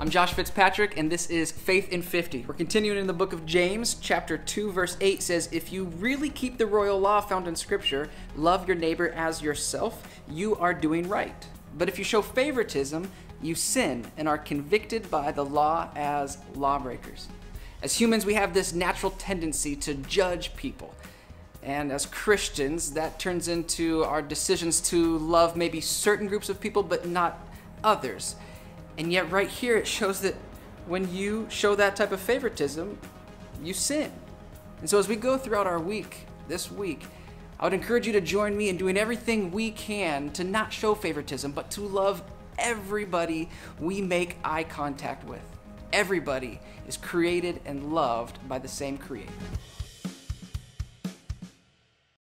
I'm Josh Fitzpatrick, and this is Faith in 50. We're continuing in the book of James, chapter 2, verse 8 says, If you really keep the royal law found in Scripture, love your neighbor as yourself, you are doing right. But if you show favoritism, you sin and are convicted by the law as lawbreakers. As humans, we have this natural tendency to judge people. And as Christians, that turns into our decisions to love maybe certain groups of people, but not others. And yet, right here, it shows that when you show that type of favoritism, you sin. And so, as we go throughout our week, this week, I would encourage you to join me in doing everything we can to not show favoritism, but to love everybody we make eye contact with. Everybody is created and loved by the same Creator.